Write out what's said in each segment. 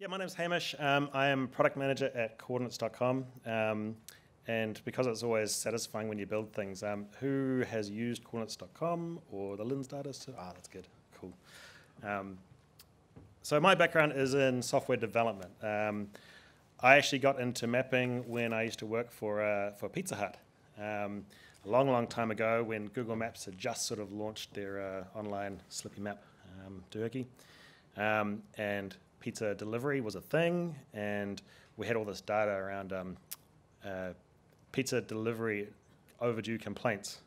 Yeah, my name's Hamish. Um, I am product manager at koordinates.com. Um, and because it's always satisfying when you build things, um, who has used koordinates.com or the LINZ data? Ah, that's good. Cool. Um, so my background is in software development. Um, I actually got into mapping when I used to work for, uh, for Pizza Hut. Um, a long, long time ago when Google Maps had just sort of launched their uh, online Slippy map um. Um, and pizza delivery was a thing, and we had all this data around um, uh, pizza delivery overdue complaints.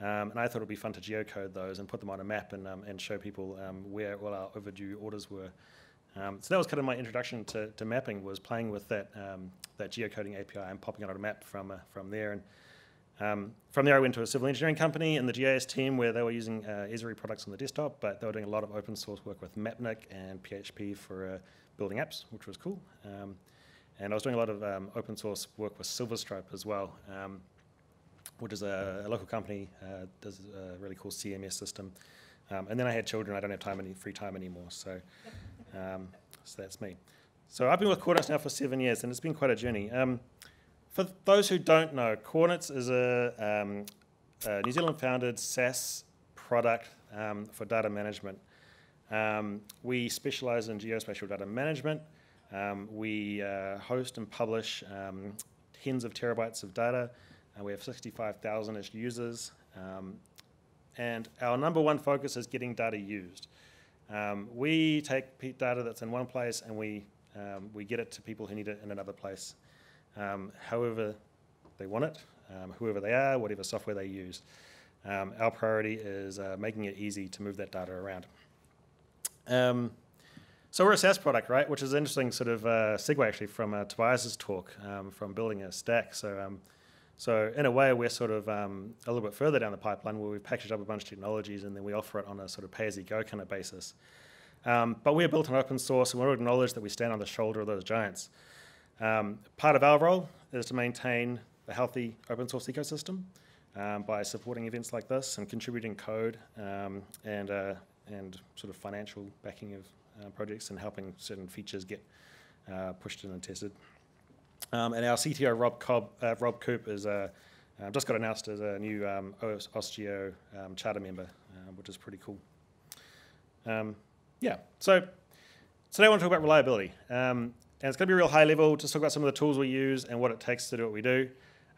Um, and I thought it would be fun to geocode those and put them on a map and, um, and show people um, where all our overdue orders were. Um, so that was kind of my introduction to, to mapping was playing with that, um, that geocoding API and popping it on a map from, uh, from there. And um, from there, I went to a civil engineering company in the GIS team where they were using uh, Esri products on the desktop, but they were doing a lot of open source work with Mapnik and PHP for uh, building apps, which was cool. Um, and I was doing a lot of um, open source work with Silverstripe as well, um, which is a, a local company, uh, does a really cool CMS system. Um, and then I had children, I don't have time any free time anymore, so, um, so that's me. So I've been with Koordinates now for seven years, and it's been quite a journey. For those who don't know, Koordinates is a, um, a New Zealand founded SaaS product um, for data management. Um, we specialize in geospatial data management. Um, we uh, host and publish um, tens of terabytes of data. Uh, we have 65,000 ish users. Um, and our number one focus is getting data used. we take data that's in one place and we, we get it to people who need it in another place um, however they want it, um, whoever they are, whatever software they use. Um, our priority is uh, making it easy to move that data around. Um, so we're a SaaS product, right? Which is an interesting sort of uh, segue actually from uh, Tobias's talk um, from building a stack. So, um, so in a way, we're sort of a little bit further down the pipeline where we've packaged up a bunch of technologies and then we offer it on a sort of pay-as-you-go kind of basis. but we're built on open source and we acknowledge that we stand on the shoulder of those giants. Um, part of our role is to maintain a healthy open source ecosystem um, by supporting events like this and contributing code um, and, uh, and sort of financial backing of uh, projects and helping certain features get uh, pushed in and tested. Um, and our CTO, Rob, Cobb, uh, Rob Coup, is uh, uh, just got announced as a new um, OSGeo um, charter member, which is pretty cool. yeah, so today I want to talk about reliability. And it's going to be real high level, just talk about some of the tools we use and what it takes to do what we do.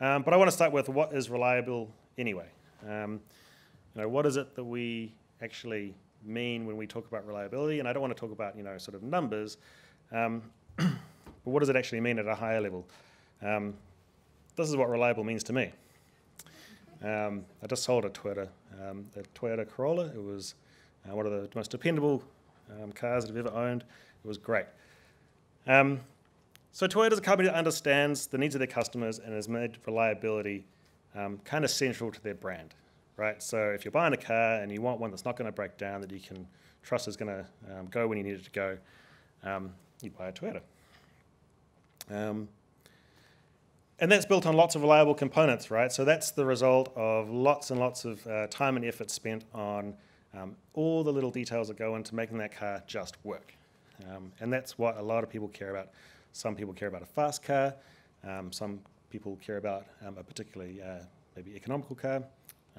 Um, but I want to start with what is reliable anyway. Um, you know, what is it that we actually mean when we talk about reliability? And I don't want to talk about, you know, sort of numbers, um, but what does it actually mean at a higher level? Um, this is what reliable means to me. Um, I just sold a Toyota, um, a Toyota Corolla. It was uh, one of the most dependable cars that I've ever owned. It was great. Um, so Toyota is a company that understands the needs of their customers and has made reliability um, kind of central to their brand, right? So if you're buying a car and you want one that's not going to break down, that you can trust is going to um, go when you need it to go, um, you buy a Toyota. Um, and that's built on lots of reliable components, right? So that's the result of lots and lots of uh, time and effort spent on um, all the little details that go into making that car just work. Um, and that's what a lot of people care about. Some people care about a fast car. Um, some people care about um, a particularly uh, maybe economical car.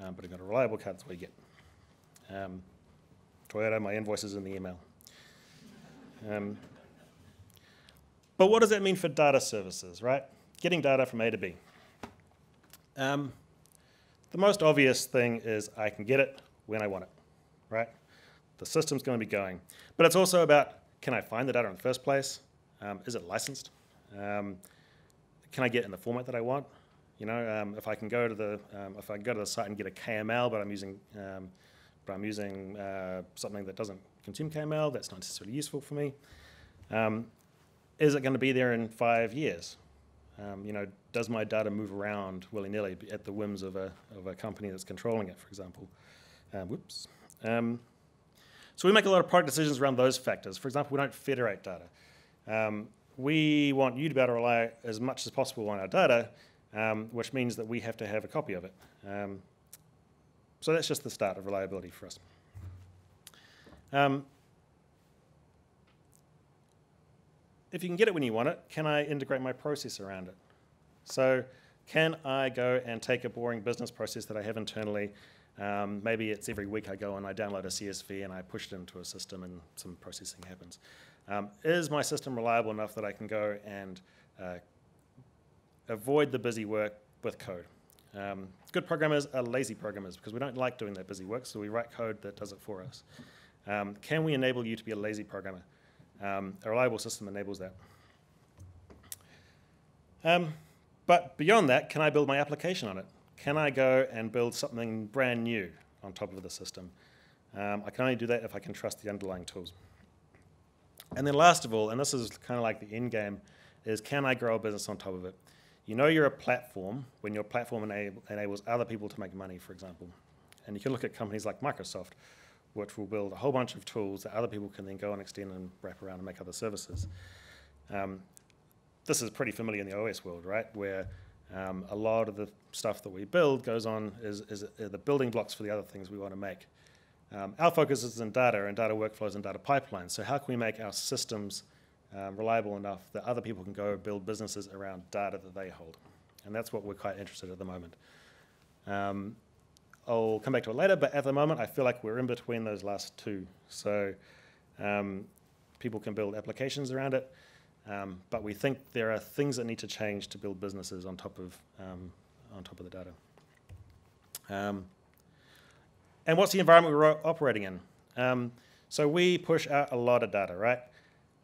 Um, but you've got a reliable car, that's what you get. Um, Toyota, my invoice is in the email. But what does that mean for data services, right? Getting data from A to B. the most obvious thing is I can get it when I want it, right? The system's going to be going. But it's also about can I find the data in the first place? Um, is it licensed? Um, can I get in the format that I want? You know, um, if I can go to the um, if I go to the site and get a KML, but I'm using um, but I'm using uh, something that doesn't consume KML, that's not necessarily useful for me. Um, is it going to be there in five years? you know, does my data move around willy-nilly at the whims of a, of a company that's controlling it, for example? whoops. So we make a lot of product decisions around those factors. For example, we don't federate data. Um, we want you to be able to rely as much as possible on our data, um, which means that we have to have a copy of it. Um, so that's just the start of reliability for us. Um, if you can get it when you want it, can I integrate my process around it? So can I go and take a boring business process that I have internally? Um, maybe it's every week I go and I download a CSV and I push it into a system and some processing happens. Um, is my system reliable enough that I can go and uh, avoid the busy work with code? Um, good programmers are lazy programmers because we don't like doing that busy work, so we write code that does it for us. Um, can we enable you to be a lazy programmer? Um, a reliable system enables that. Um, but beyond that, can I build my application on it? Can I go and build something brand new on top of the system? Um, I can only do that if I can trust the underlying tools. And then last of all, and this is kind of like the end game, is can I grow a business on top of it? You know you're a platform when your platform enable, enables other people to make money, for example. And you can look at companies like Microsoft, which will build a whole bunch of tools that other people can then go and extend and wrap around and make other services. Um, this is pretty familiar in the OS world, right? Where um, a lot of the stuff that we build goes on is, is the building blocks for the other things we want to make. Um, our focus is in data and data workflows and data pipelines. So how can we make our systems um, reliable enough that other people can go build businesses around data that they hold? And that's what we're quite interested in at the moment. Um, I'll come back to it later, but at the moment I feel like we're in between those last two. So um, people can build applications around it, um, but we think there are things that need to change to build businesses on top of, um, on top of the data. Um, and what's the environment we're operating in? Um, so we push out a lot of data, right?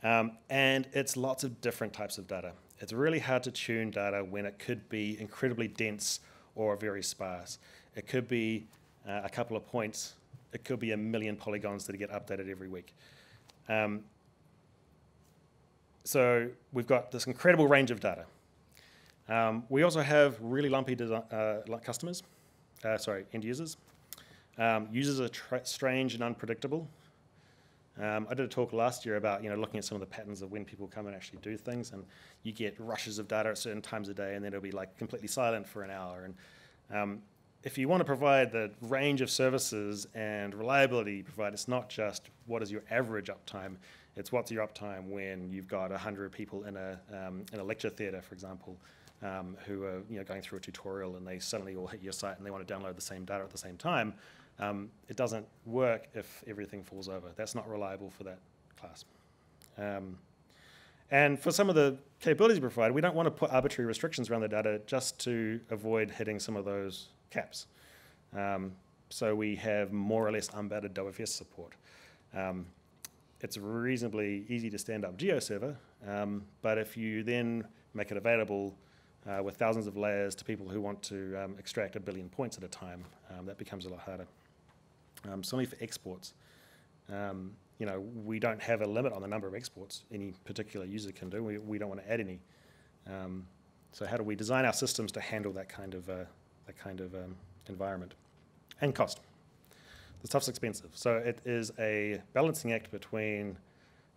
Um, and it's lots of different types of data. It's really hard to tune data when it could be incredibly dense or very sparse. It could be uh, a couple of points. It could be a million polygons that get updated every week. Um, so we've got this incredible range of data. Um, we also have really lumpy uh, customers, uh, sorry, end users. Um, users are strange and unpredictable. Um, I did a talk last year about you know looking at some of the patterns of when people come and actually do things, and you get rushes of data at certain times of day, and then it'll be like completely silent for an hour. And um, if you want to provide the range of services and reliability you provide, it's not just what is your average uptime, it's what's your uptime when you've got 100 people in a, um, in a lecture theatre, for example, um, who are you know, going through a tutorial and they suddenly all hit your site and they want to download the same data at the same time. Um, it doesn't work if everything falls over. That's not reliable for that class. Um, and for some of the capabilities we provide, we don't want to put arbitrary restrictions around the data just to avoid hitting some of those caps. Um, so we have more or less unbounded WFS support. Um, it's reasonably easy to stand up GeoServer, um, but if you then make it available uh, with thousands of layers to people who want to um, extract a billion points at a time, um, that becomes a lot harder. Um, similarly for exports, um, you know, we don't have a limit on the number of exports any particular user can do. We, we don't want to add any. So how do we design our systems to handle that kind of, uh, that kind of environment? And cost. The stuff's expensive. So it is a balancing act between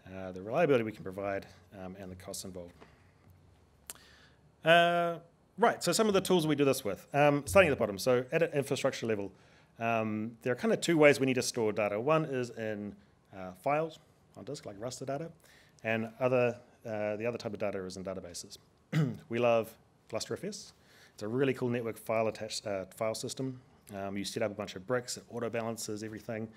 uh, the reliability we can provide um, and the costs involved. Uh, right, so some of the tools we do this with. Um, starting at the bottom, so at an infrastructure level, um, there are kind of two ways we need to store data. One is in uh, files on disk, like raster data, and other, uh, the other type of data is in databases. we love GlusterFS. It's a really cool network file attached uh, file system. Um, you set up a bunch of bricks, it auto balances everything,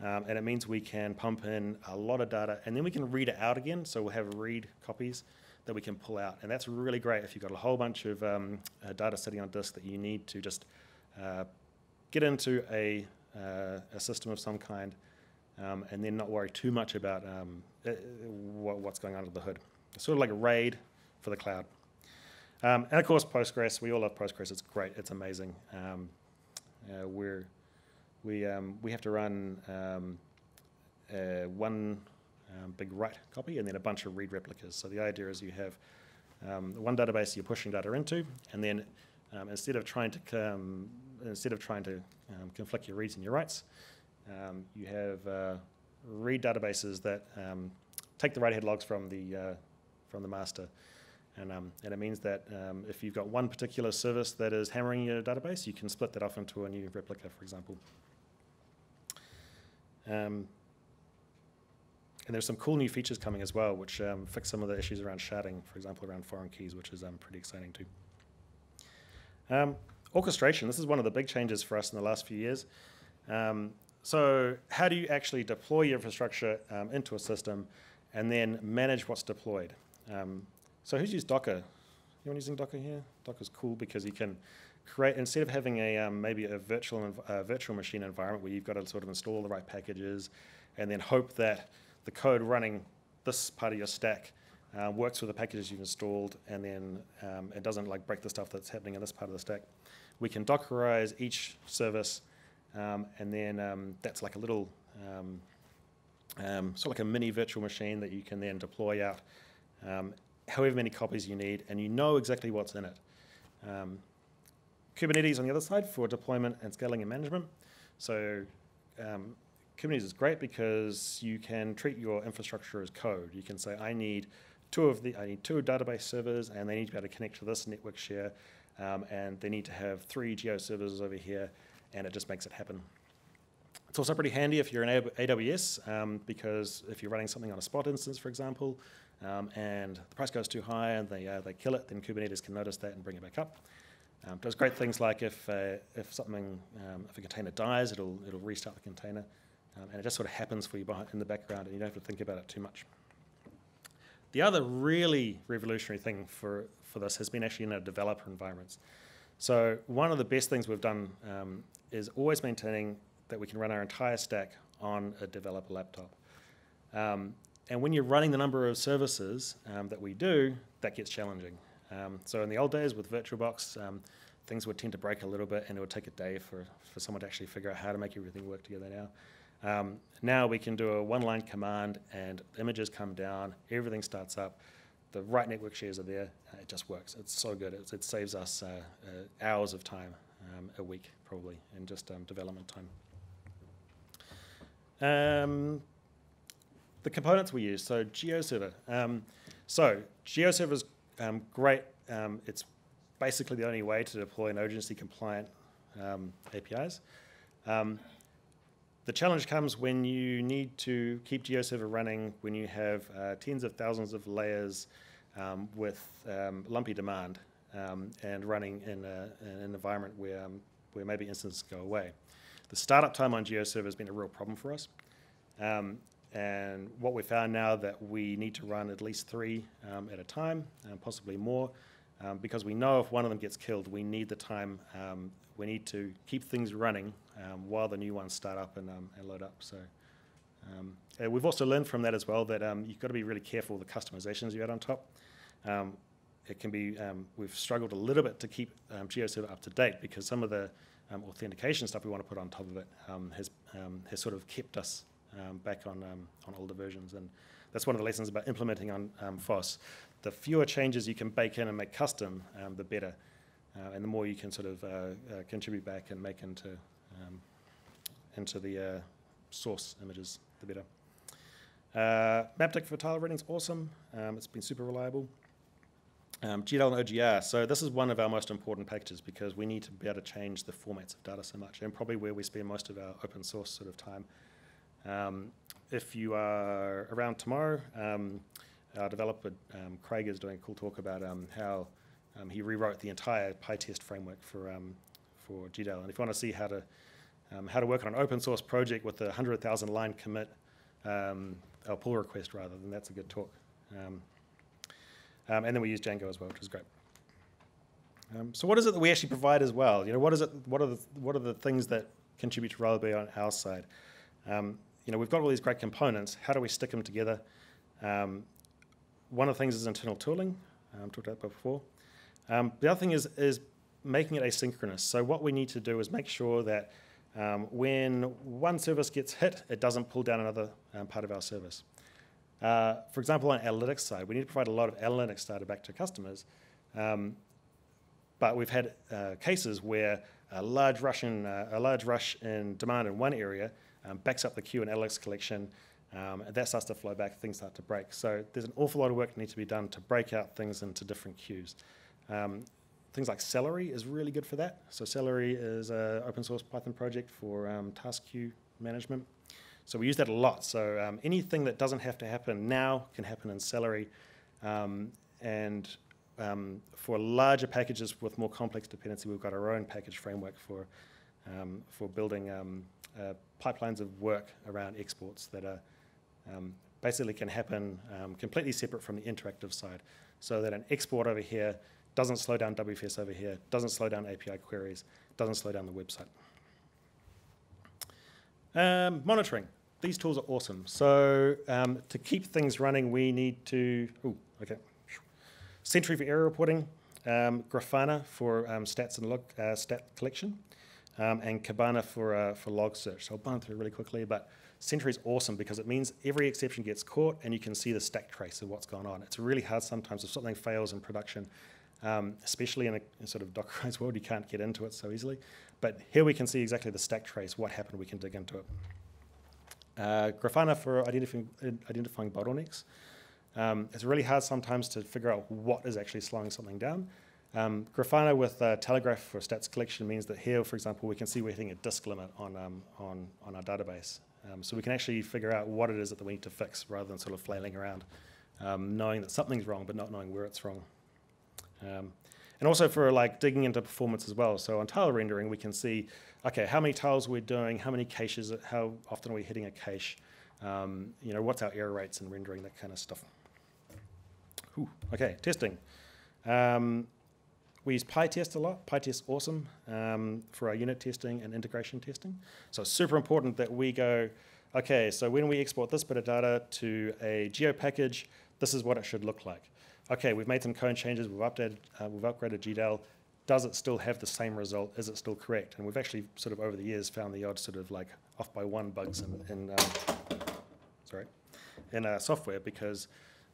um, and it means we can pump in a lot of data, and then we can read it out again. So we'll have read copies that we can pull out, and that's really great if you've got a whole bunch of um, uh, data sitting on disk that you need to just uh, get into a, uh, a system of some kind um, and then not worry too much about um, uh, what, what's going on under the hood. It's sort of like a RAID for the cloud. Um, and of course, Postgres. We all love Postgres. It's great. It's amazing. Um, uh, we're, we, um, we have to run um, uh, one big write copy and then a bunch of read replicas. So the idea is you have one database you're pushing data into, and then instead of trying to instead of trying to conflict your reads and your writes, um, you have uh, read databases that um, take the write-ahead logs from the, uh, from the master. And, um, and it means that um, if you've got one particular service that is hammering your database, you can split that off into a new replica, for example. Um, and there's some cool new features coming as well, which um, fix some of the issues around sharding, for example, around foreign keys, which is um, pretty exciting too. Um, orchestration, this is one of the big changes for us in the last few years. So how do you actually deploy your infrastructure into a system and then manage what's deployed? Um, so who's used Docker? Anyone using Docker here? Docker's cool because you can create, instead of having a um, maybe a virtual, virtual machine environment where you've got to sort of install the right packages and then hope that the code running this part of your stack uh, works with the packages you've installed and then um, it doesn't like break the stuff that's happening in this part of the stack. We can Dockerize each service um, and then um, that's like a little, um, um, sort of like a mini virtual machine that you can then deploy out um, however many copies you need, and you know exactly what's in it. Um, Kubernetes on the other side for deployment and scaling and management. So Kubernetes is great because you can treat your infrastructure as code. You can say, I need two of the, I need two database servers, and they need to be able to connect to this network share, um, and they need to have three geo servers over here, and it just makes it happen. It's also pretty handy if you're in AWS, um, because if you're running something on a spot instance, for example, um, and the price goes too high and they, uh, they kill it, then Kubernetes can notice that and bring it back up. Um, does great things like if, uh, if something, um, if a container dies, it'll, it'll restart the container. Um, and it just sort of happens for you in the background and you don't have to think about it too much. The other really revolutionary thing for, for this has been actually in our developer environments. So one of the best things we've done um, is always maintaining that we can run our entire stack on a developer laptop. Um, and when you're running the number of services um, that we do, that gets challenging. Um, so in the old days with VirtualBox, um, things would tend to break a little bit and it would take a day for, for someone to actually figure out how to make everything work together now. Um, now we can do a one-line command and images come down, everything starts up, the right network shares are there, uh, it just works. It's so good. It saves us uh, uh, hours of time um, a week probably in just um, development time. Um, the components we use, so GeoServer. Um, so GeoServer is um, great. Um, it's basically the only way to deploy Nodegency compliant APIs. The challenge comes when you need to keep GeoServer running when you have uh, tens of thousands of layers um, with um, lumpy demand um, and running in, a, in, an environment where, um, where maybe instances go away. The startup time on GeoServer has been a real problem for us. Um, and what we found now that we need to run at least three um, at a time, and possibly more, because we know if one of them gets killed, we need the time we need to keep things running um, while the new ones start up and, um, and load up. So um, we've also learned from that as well that um, you've got to be really careful with the customizations you add on top. Um, it can be, we've struggled a little bit to keep GeoServer up to date because some of the authentication stuff we want to put on top of it has, has sort of kept us back on, on older versions. And that's one of the lessons about implementing on FOSS. The fewer changes you can bake in and make custom, the better. Uh, and the more you can sort of uh, uh, contribute back and make into, um, into the source images, the better. Uh, Mapnik for tile reading is awesome. Um, it's been super reliable. Um, GDAL and OGR. So this is one of our most important packages because we need to be able to change the formats of data so much and probably where we spend most of our open source sort of time. Um, if you are around tomorrow, um, our developer um, Craig is doing a cool talk about um, how um, he rewrote the entire PyTest framework for, um, for GDAL. And if you want to see how to, um, how to work on an open source project with a 100,000 line commit, um, or pull request rather, then that's a good talk. Um, um, and then we use Django as well, which is great. so what is it that we actually provide as well? You know, what is it? What are the what are the things that contribute to reliability on our side? You know, we've got all these great components. How do we stick them together? one of the things is internal tooling. Um, talked about before. Um, the other thing is, is making it asynchronous. So what we need to do is make sure that um, when one service gets hit, it doesn't pull down another um, part of our service. Uh, for example, on analytics side, we need to provide a lot of analytics data back to customers. Um, but we've had uh, cases where a large rush in, uh, a large rush in demand in one area um, backs up the queue and analytics collection, um, and that starts to flow back, things start to break. So there's an awful lot of work that needs to be done to break out things into different queues. Um, things like Celery is really good for that. So Celery is an open source Python project for um, task queue management. So we use that a lot. So um, anything that doesn't have to happen now can happen in Celery. Um, and um, for larger packages with more complex dependency, we've got our own package framework for, for building uh, pipelines of work around exports that are um, basically can happen um, completely separate from the interactive side. So that an export over here doesn't slow down WFS over here, doesn't slow down API queries, doesn't slow down the website. Um, monitoring. These tools are awesome. So um, to keep things running, we need to, oh, okay. Sentry for error reporting, um, Grafana for um, stats and log, uh, stat collection, um, and Kibana for, uh, for log search. So I'll burn through really quickly, but Sentry is awesome because it means every exception gets caught and you can see the stack trace of what's going on. It's really hard sometimes if something fails in production, um, especially in a, in sort of Dockerized world, you can't get into it so easily. But here we can see exactly the stack trace, what happened, we can dig into it. Uh, Grafana for identifying, identifying bottlenecks. Um, it's really hard sometimes to figure out what is actually slowing something down. Um, Grafana with uh, Telegraf for stats collection means that here, for example, we can see we're hitting a disk limit on, um, on, on our database. Um, so we can actually figure out what it is that we need to fix rather than sort of flailing around, um, knowing that something's wrong but not knowing where it's wrong. Um, and also for like digging into performance as well. So on tile rendering, we can see, okay, how many tiles we're doing, how many caches, how often are we hitting a cache, um, you know, what's our error rates in rendering, that kind of stuff. Ooh, okay, testing. Um, we use PyTest a lot. PyTest awesome um, for our unit testing and integration testing. So it's super important that we go, okay, so when we export this bit of data to a geo package, this is what it should look like okay, we've made some code changes, we've updated, uh, we've upgraded GDAL. Does it still have the same result? Is it still correct? And we've actually sort of over the years found the odd sort of like off by one bugs in, in um, sorry, in uh, software because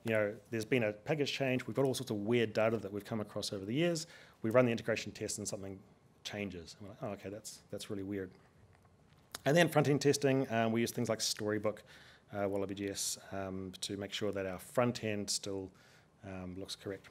you know there's been a package change. We've got all sorts of weird data that we've come across over the years. We run the integration test and something changes. And we're like, oh, okay, that's that's really weird. And then front end testing, um, we use things like Storybook, uh, WallabyJS um, to make sure that our front end still um, looks correct.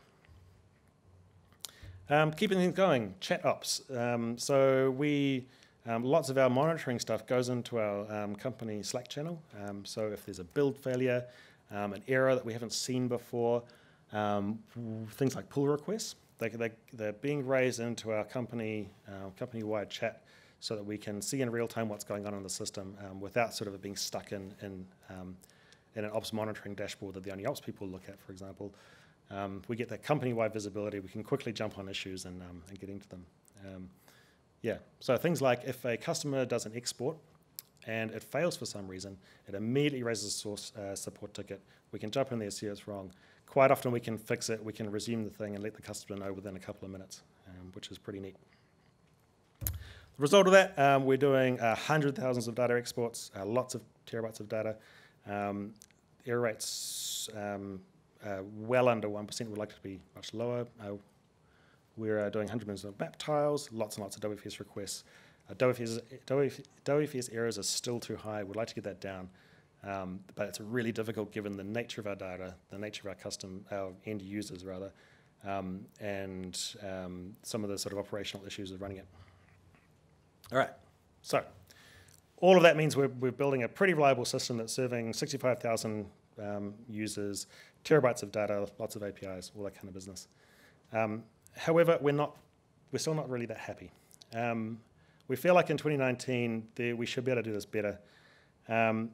Um, keeping things going, chat ops. Um, so we, um, lots of our monitoring stuff goes into our company Slack channel. So if there's a build failure, an error that we haven't seen before, things like pull requests, they, they, they're being raised into our company uh, company-wide chat so that we can see in real time what's going on in the system without sort of being stuck in, in, in an ops monitoring dashboard that the only ops people look at, for example. Um, we get that company-wide visibility. We can quickly jump on issues and, um, and get into them. Um, yeah, so things like if a customer does an export and it fails for some reason, it immediately raises a source uh, support ticket. We can jump in there, see it's wrong. Quite often we can fix it, we can resume the thing and let the customer know within a couple of minutes, um, which is pretty neat. The result of that, um, we're doing uh, hundred thousands of data exports, uh, lots of terabytes of data. Um, error rates um, uh, well under 1%. We'd like it to be much lower. Uh, we're uh, doing 100 million of map tiles, lots and lots of WFS requests. Uh, WFS, WFS, errors are still too high. We'd like to get that down. Um, but it's really difficult given the nature of our data, the nature of our custom, our end users rather, um, and um, some of the sort of operational issues of running it. All right, so all of that means we're, we're building a pretty reliable system that's serving 65,000 um, users, terabytes of data, lots of APIs, all that kind of business. Um, however, we're not, we're still not really that happy. Um, we feel like in 2019 we should be able to do this better. Um,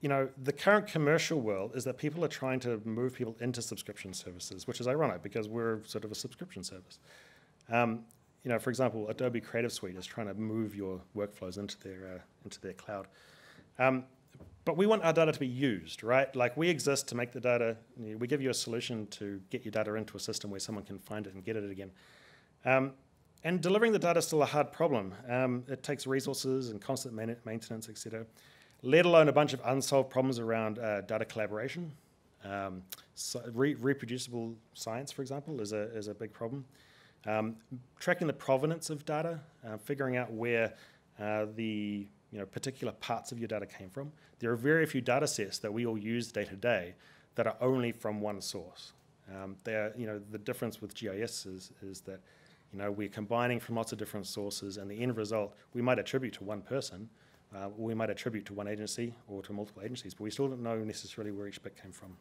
you know, the current commercial world is that people are trying to move people into subscription services, which is ironic because we're sort of a subscription service. Um, you know, for example, Adobe Creative Suite is trying to move your workflows into their uh, into their cloud. Um, but we want our data to be used, right? Like we exist to make the data, we give you a solution to get your data into a system where someone can find it and get it again. Um, and delivering the data is still a hard problem. Um, it takes resources and constant man maintenance, et cetera, let alone a bunch of unsolved problems around uh, data collaboration. Um, so re reproducible science, for example, is a, is a big problem. Um, tracking the provenance of data, uh, figuring out where uh, the you know, particular parts of your data came from. There are very few data sets that we all use day to day that are only from one source. Um, you know, the difference with GIS is, is that you know, we're combining from lots of different sources and the end result we might attribute to one person, uh, we might attribute to one agency or to multiple agencies, but we still don't know necessarily where each bit came from.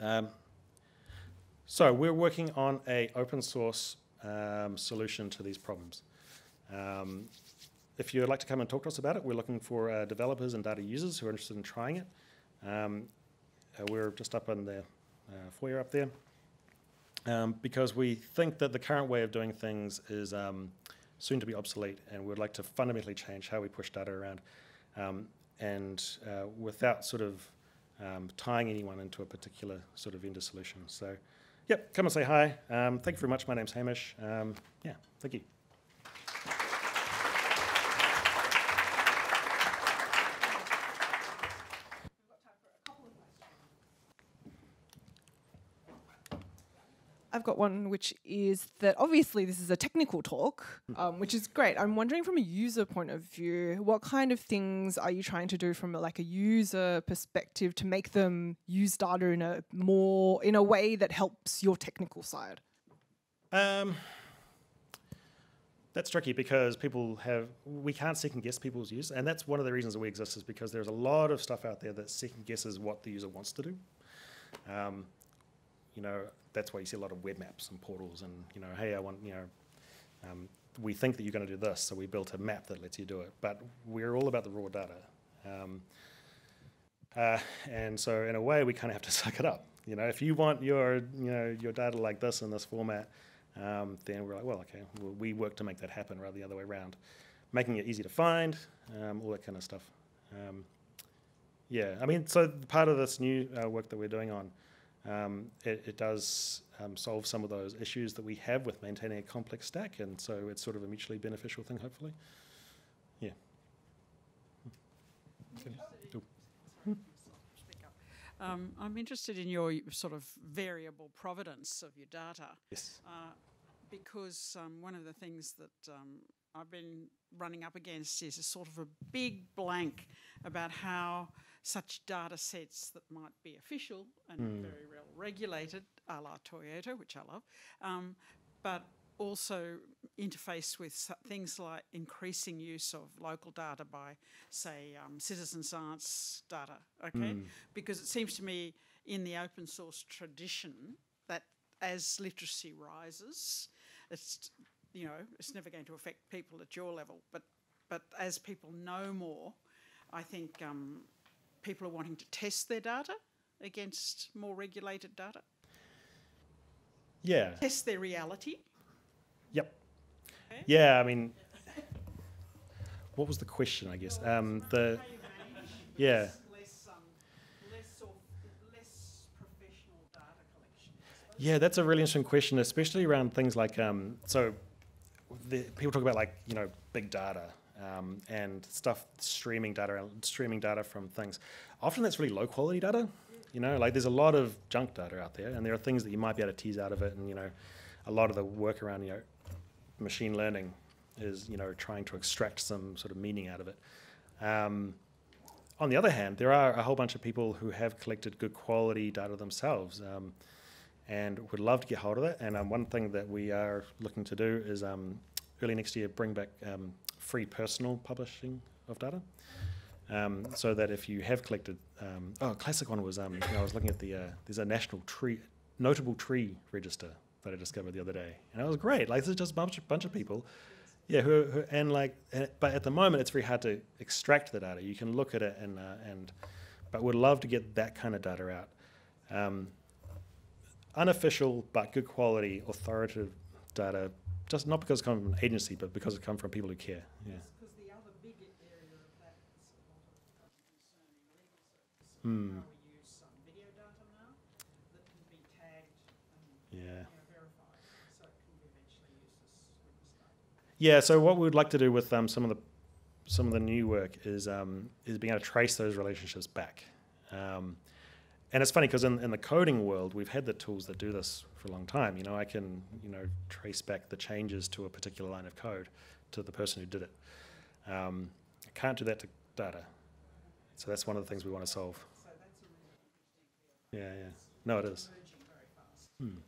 Um, so we're working on a open source um, solution to these problems. Um, if you'd like to come and talk to us about it, we're looking for uh, developers and data users who are interested in trying it. Um, uh, we're just up in the uh, foyer up there um, because we think that the current way of doing things is um, soon to be obsolete, and we'd like to fundamentally change how we push data around, um, and uh, without sort of um, tying anyone into a particular sort of vendor solution. So, yep, come and say hi. Um, thank you very much. My name's Hamish. Um, yeah, thank you. I've got one which is that obviously this is a technical talk, Hmm. um, which is great. I'm wondering from a user point of view, what kind of things are you trying to do from a, like a user perspective to make them use data in a more in a way that helps your technical side? Um, that's tricky because people have we can't second guess people's use, and that's one of the reasons that we exist is because there's a lot of stuff out there that second guesses what the user wants to do. Um, you know, that's why you see a lot of web maps and portals, and you know, hey, I want you know, um, we think that you're going to do this, so we built a map that lets you do it. But we're all about the raw data. Um, uh, and so in a way, we kind of have to suck it up. You know, if you want your, you know, your data like this in this format, um, then we're like, well, okay, well, we work to make that happen rather the other way around, making it easy to find, um, all that kind of stuff. Um, yeah, I mean, so part of this new uh, work that we're doing on, um, it, it does um, solve some of those issues that we have with maintaining a complex stack, and so it's sort of a mutually beneficial thing, hopefully. Yeah. Um, I'm interested in your sort of variable providence of your data Yes. uh, because um, one of the things that um, I've been running up against is a sort of a big blank about how such data sets that might be official and very well regulated, a la Toyota, which I love, um, but also interface with things like increasing use of local data by, say, um, citizen science data, okay? Because it seems to me in the open source tradition that as literacy rises, it's, you know, it's never going to affect people at your level, but, but as people know more, I think um, people are wanting to test their data against more regulated data, Yeah. test their reality. Yep. Okay. Yeah, I mean, what was the question? I guess um, the How you manage yeah. um, less, of, less professional data collection. Yeah, that's a really interesting question, especially around things like um, so. The, people talk about like you know big data um, and stuff streaming data, streaming data from things. Often that's really low quality data. You know, like there's a lot of junk data out there, and there are things that you might be able to tease out of it. And you know, a lot of the work around you know machine learning is you know trying to extract some sort of meaning out of it. Um, on the other hand, there are a whole bunch of people who have collected good quality data themselves. Um, and would love to get hold of it. And um, one thing that we are looking to do is um, early next year bring back um, free personal publishing of data. Um, so that if you have collected, um, oh, a classic one was um, you know, I was looking at the uh, there's a national tree notable tree register that I discovered the other day, and it was great. Like this is just a bunch, bunch of people, yeah, who, who and like, but at the moment it's very hard to extract the data. You can look at it and uh, and, but would love to get that kind of data out. Um, unofficial but good quality authoritative data, just not because it comes from an agency, but because it comes from people who care. Yeah. Because the other big area of that is a lot of concern in legal services. Hmm. How we use video data now that can be tagged and Yeah. you know, verified, so it can be eventually used as witness data. Yeah. So what we would like to do with um, some of the some of the new work is um, is being able to trace those relationships back. Um, and it's funny because in, in the coding world, we've had the tools that do this for a long time. You know, I can you know trace back the changes to a particular line of code to the person who did it. Um, I can't do that to data. So that's one of the things we want to solve. So that's a really. Yeah, yeah. No, it is. Emerging very fast. Hmm.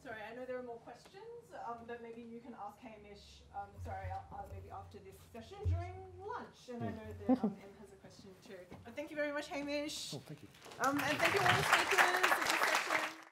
Sorry, I know there are more questions, um, but maybe you can ask Hamish. Um, sorry, uh, uh, maybe after this session during lunch. And I know that um, Em has a question too. But thank you very much, Hamish. Oh, thank you. Um, and thank you all the speakers.